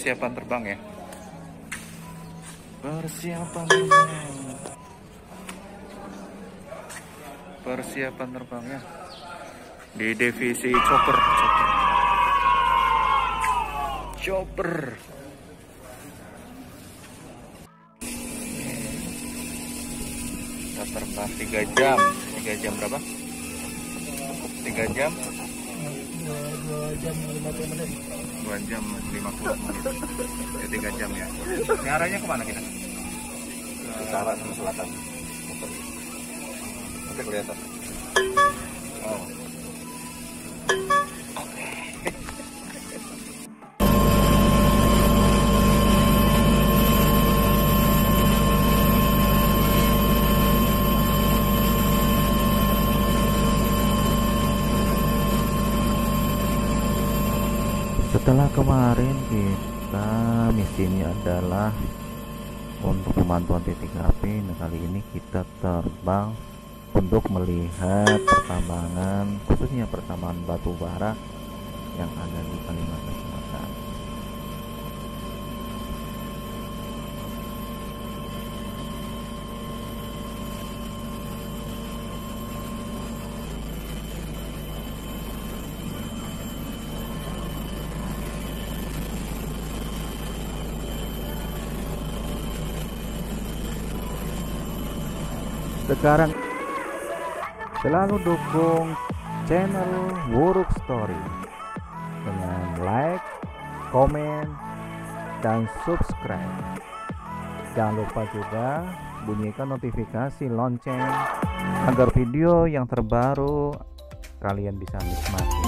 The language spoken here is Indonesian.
persiapan terbang ya? Persiapan terbang persiapan terbangnya di divisi chopper. Chopper. Chopper kita terbang 3 jam. 3 jam berapa? 3 jam dua jam lima puluh menit. 2 jam 50 menit. Ya 3 jam ya. Ini arahnya ke mana kita utara sama selatan. Nanti kelihatan setelah kemarin kita misinya adalah untuk pemantauan titik api. Nah kali ini kita terbang untuk melihat pertambangan khususnya pertambangan batu bara yang ada di Kalimantan Selatan sekarang selalu dukung channel Wuruk Story dengan like, komen, dan subscribe. Jangan lupa juga bunyikan notifikasi lonceng agar video yang terbaru kalian bisa nikmati.